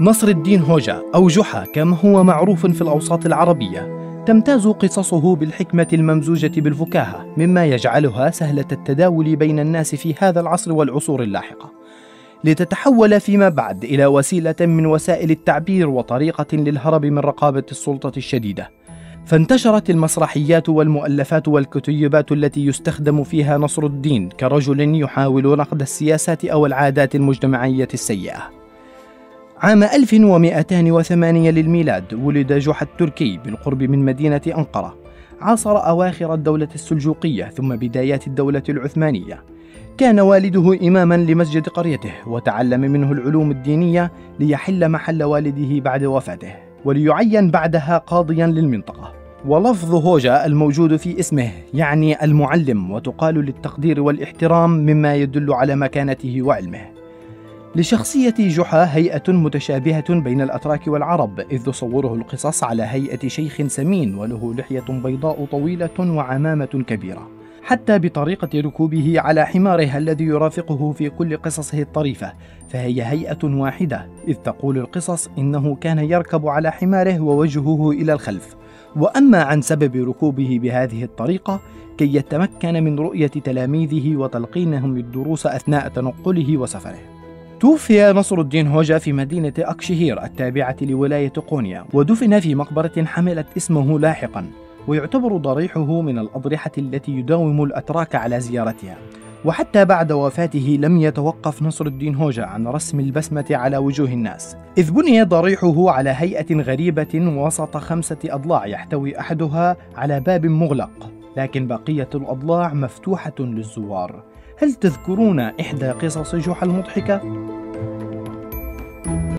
نصر الدين هوجا أو جحا كما هو معروف في الأوساط العربية تمتاز قصصه بالحكمة الممزوجة بالفكاهة مما يجعلها سهلة التداول بين الناس في هذا العصر والعصور اللاحقة. لتتحول فيما بعد إلى وسيلة من وسائل التعبير وطريقة للهرب من رقابة السلطة الشديدة. فانتشرت المسرحيات والمؤلفات والكتيبات التي يستخدم فيها نصر الدين كرجل يحاول نقد السياسات أو العادات المجتمعية السيئة. عام 1208 للميلاد ولد جحا التركي بالقرب من مدينة أنقرة. عاصر أواخر الدولة السلجوقية ثم بدايات الدولة العثمانية. كان والده إماما لمسجد قريته وتعلم منه العلوم الدينية ليحل محل والده بعد وفاته وليعين بعدها قاضيا للمنطقة. ولفظ هوجا الموجود في اسمه يعني المعلم وتقال للتقدير والاحترام مما يدل على مكانته وعلمه. لشخصية جحا هيئة متشابهة بين الأتراك والعرب إذ تصوره القصص على هيئة شيخ سمين وله لحية بيضاء طويلة وعمامة كبيرة. حتى بطريقة ركوبه على حماره الذي يرافقه في كل قصصه الطريفة فهي هيئة واحدة إذ تقول القصص إنه كان يركب على حماره ووجهه إلى الخلف. وأما عن سبب ركوبه بهذه الطريقة كي يتمكن من رؤية تلاميذه وتلقينهم الدروس أثناء تنقله وسفره. توفي نصر الدين هوجا في مدينة أكشهير التابعة لولاية قونيا ودفن في مقبرة حملت اسمه لاحقا ويعتبر ضريحه من الأضرحة التي يداوم الأتراك على زيارتها. وحتى بعد وفاته لم يتوقف نصر الدين هوجا عن رسم البسمة على وجوه الناس إذ بني ضريحه على هيئة غريبة وسط خمسة أضلاع يحتوي أحدها على باب مغلق لكن بقية الأضلاع مفتوحة للزوار هل تذكرون إحدى قصص جحا المضحكة؟